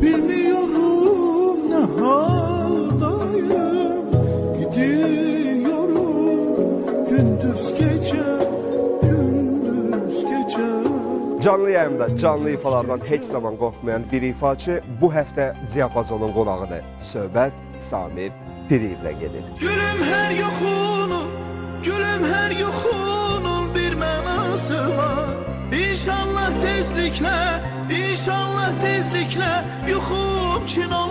Bilmiyorum ne haldayım Gidiyorum gündüz gece Gündüz gece Canlı yayımda canlı ifalardan heç zaman qorxmayan bir ifaçı bu həftə Diapazonun qonağıdır. Söhbət Samir Piriyevlə gedir. Gülüm her yokunun, gülüm her yokunun bir mənası var. İnşallah tezliklə, незликля юхум чино